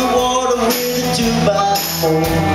the water with a two by four.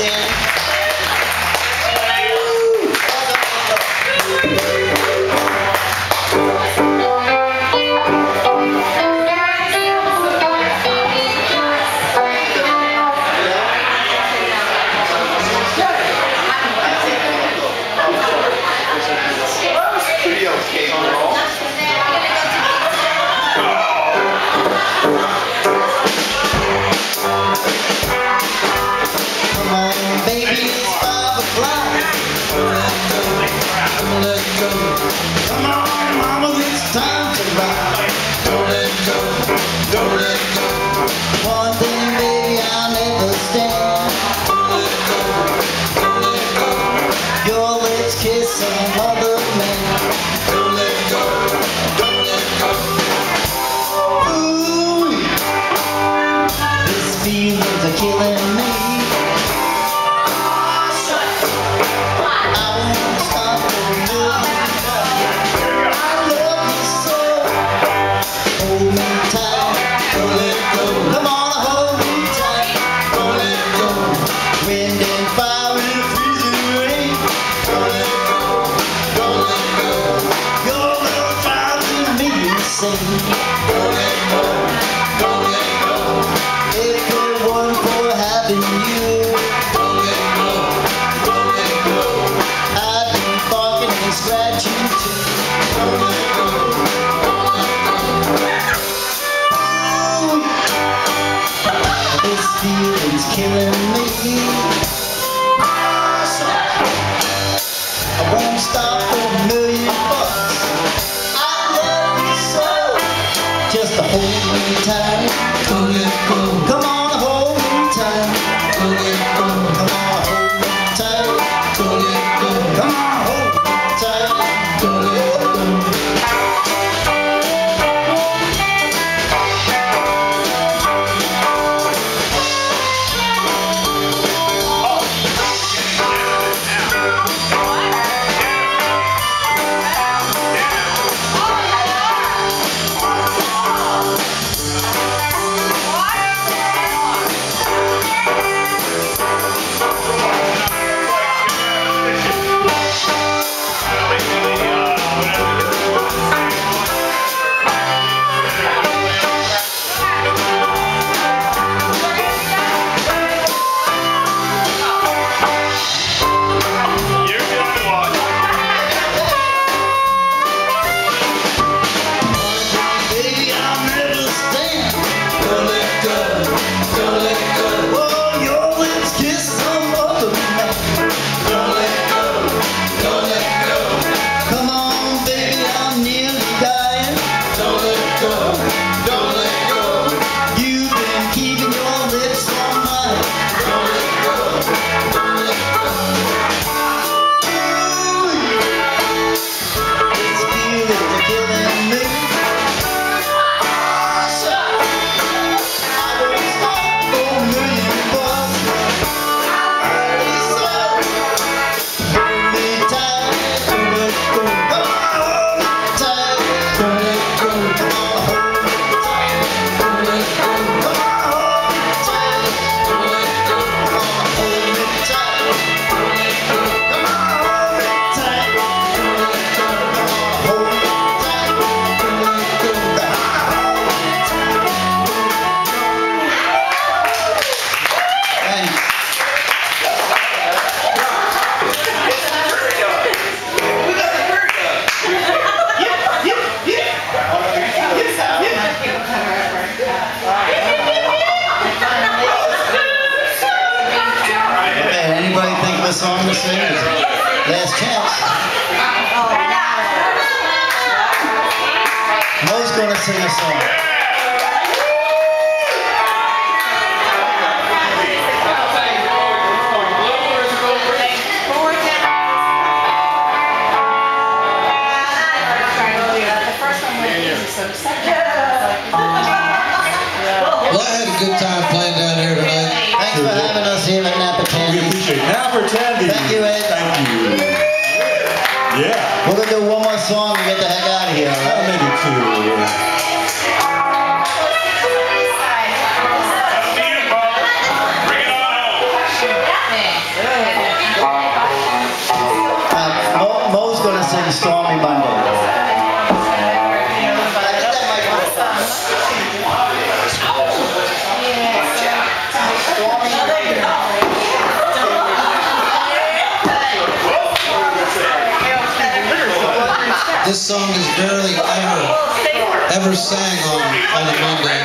Thank stop for a million bucks. I love you so. Just to hold me Okay, think of a song to sing? Last chance. Oh, Mo's gonna sing a song. For Tandy. Thank you, Ed. Thank you. Yeah. We're gonna do one more song and get the heck out of here, Uh, right? maybe two. This song is barely ever, ever sang on, on a Monday.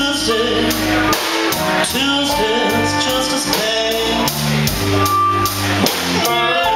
Tuesday, Tuesday's just as bad.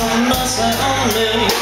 Mercy on me.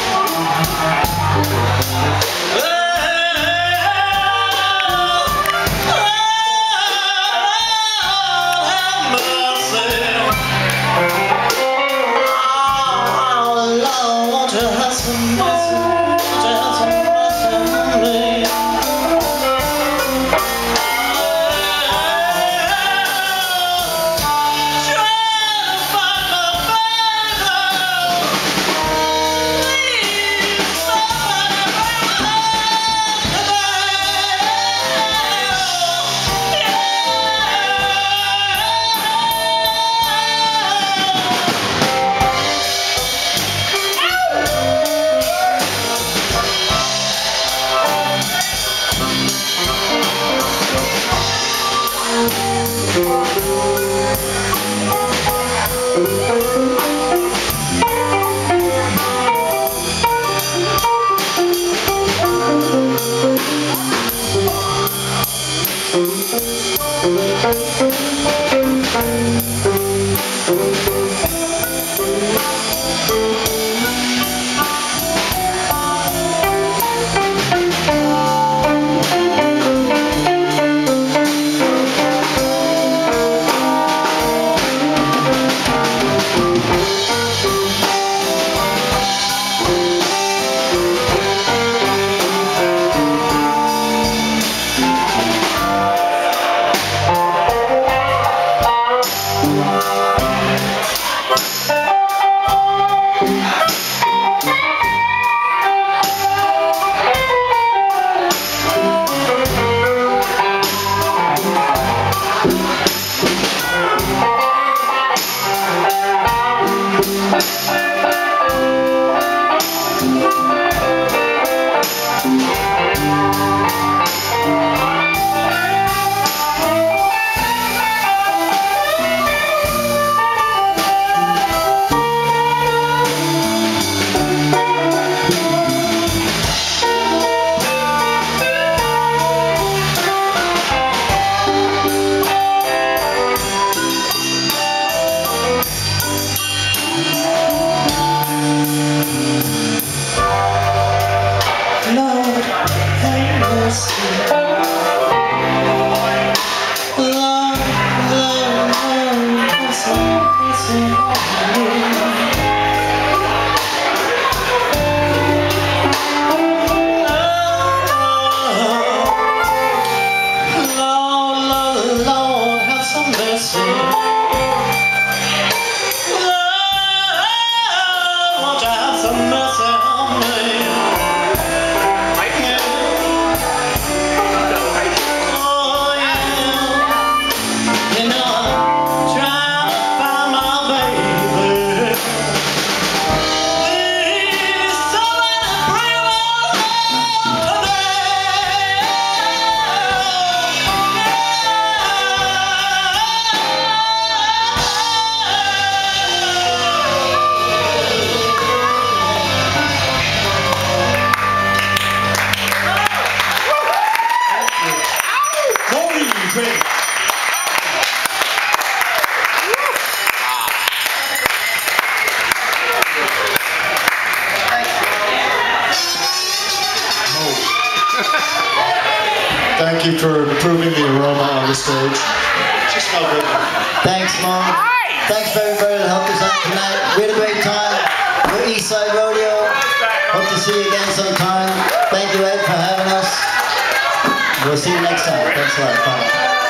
Maureen Thank you for improving the aroma on the stage. Thanks, Mom. Thanks for everybody that helped us out tonight. We had a great time. We're Eastside Rodeo. Hope to see you again sometime. Thank you, Ed, for having us. We'll see you next time. Thanks a lot. Bye.